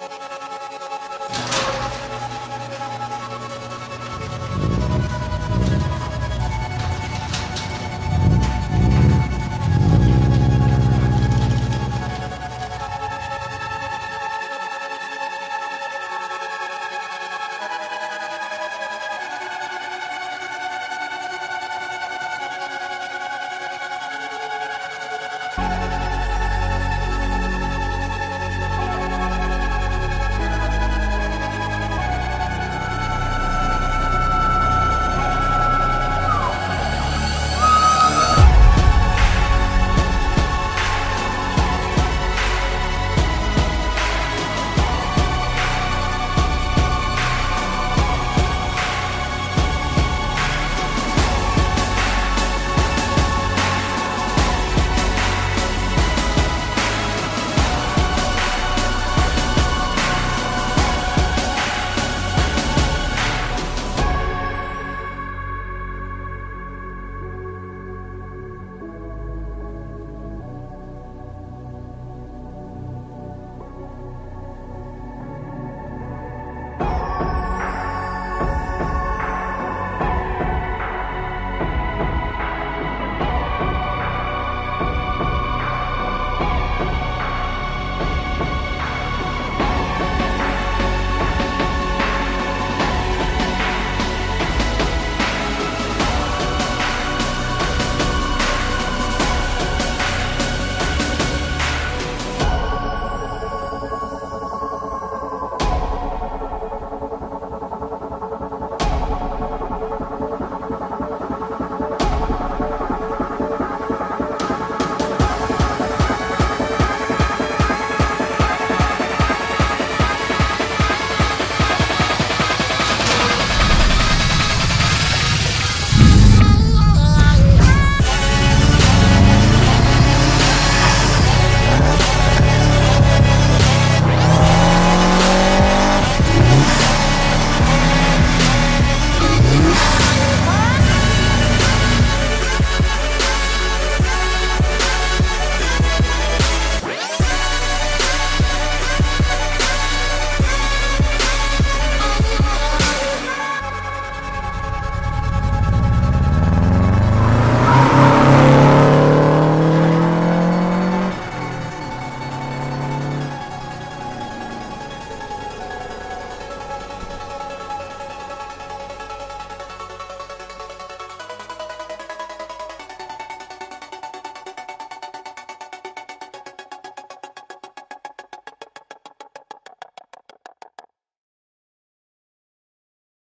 you